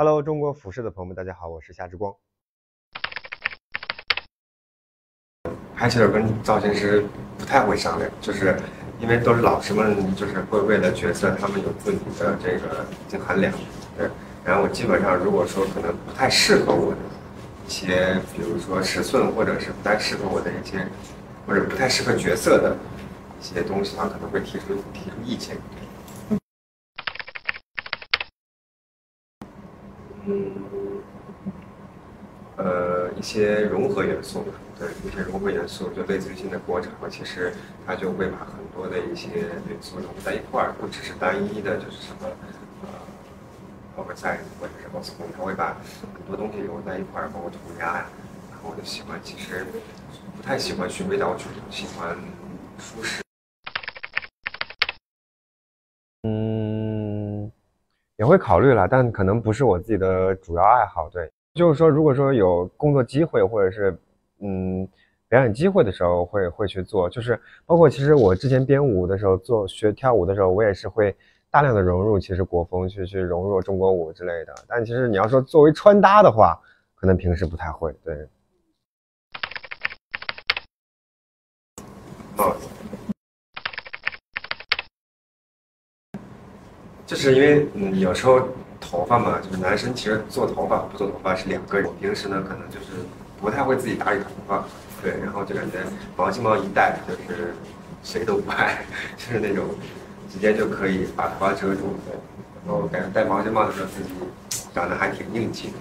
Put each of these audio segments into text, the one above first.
Hello，中国服饰的朋友们，大家好，我是夏之光。拍戏的时候跟造型师不太会商量，就是因为都是老师们，就是会为了角色，他们有自己的这个已经衡量，对。然后我基本上如果说可能不太适合我的一些，比如说尺寸，或者是不太适合我的一些，或者不太适合角色的一些东西的话，可能会提出提出意见。嗯，呃，一些融合元素吧，对，一些融合元素，就类似于新的国产，其实它就会把很多的一些元素融在一块儿，不只是单一的，就是什么呃包括在或者是 boss 它会把很多东西融在一块儿，包括涂鸦呀。然后我就喜欢，其实不太喜欢循规蹈矩，喜欢舒适。也会考虑了，但可能不是我自己的主要爱好。对，就是说，如果说有工作机会或者是嗯表演机会的时候，会会去做。就是包括其实我之前编舞的时候，做学跳舞的时候，我也是会大量的融入其实国风去去融入中国舞之类的。但其实你要说作为穿搭的话，可能平时不太会。对。就是因为嗯，有时候头发嘛，就是男生其实做头发不做头发是两个人。平时呢，可能就是不太会自己打理头发，对，然后就感觉毛巾帽一戴，就是谁都不爱，就是那种直接就可以把头发遮住，然后感觉戴毛巾帽的时候自己长得还挺硬气的。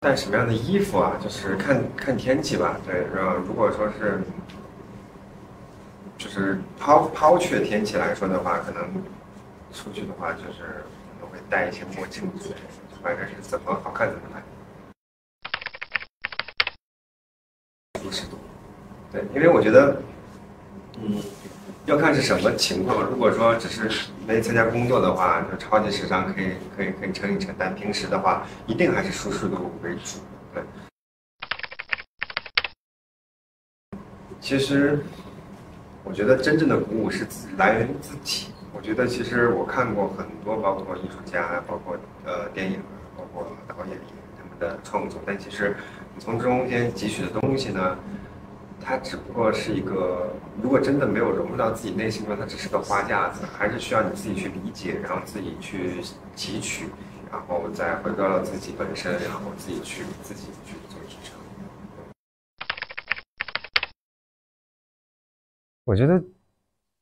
戴什么样的衣服啊？就是看看天气吧，对，然后如果说是。就是抛抛却天气来说的话，可能出去的话就是可能会戴一些墨镜之类的，反正是怎么好看怎么来。舒适度，对，因为我觉得，嗯，要看是什么情况。如果说只是没参加工作的话，就超级时尚可以可以可以撑一撑，但平时的话，一定还是舒适度为主。对，其实。我觉得真正的鼓舞是来源于自己。我觉得其实我看过很多，包括艺术家，包括呃电影，包括导演他们的创作，但其实你从中间汲取的东西呢，它只不过是一个，如果真的没有融入到自己内心中，它只是个花架子，还是需要你自己去理解，然后自己去汲取，然后再回归到自己本身，然后自己去自己去做支撑。我觉得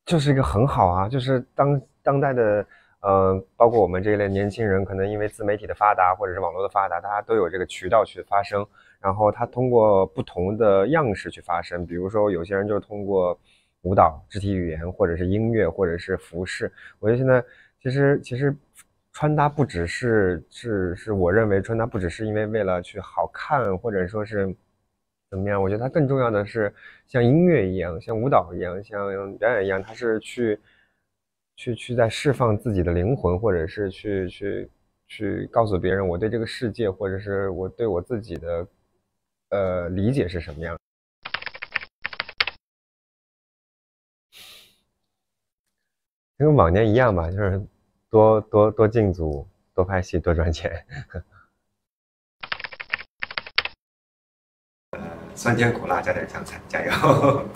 就是一个很好啊，就是当当代的，呃，包括我们这一类年轻人，可能因为自媒体的发达或者是网络的发达，大家都有这个渠道去发声，然后他通过不同的样式去发声，比如说有些人就是通过舞蹈、肢体语言，或者是音乐，或者是服饰。我觉得现在其实其实穿搭不只是是是我认为穿搭不只是因为为了去好看，或者说是。怎么样？我觉得它更重要的是像音乐一样，像舞蹈一样，像表演一样，它是去去去在释放自己的灵魂，或者是去去去告诉别人我对这个世界，或者是我对我自己的呃理解是什么样。跟往年一样吧，就是多多多进组，多拍戏，多赚钱。酸甜苦辣加点香菜，加油！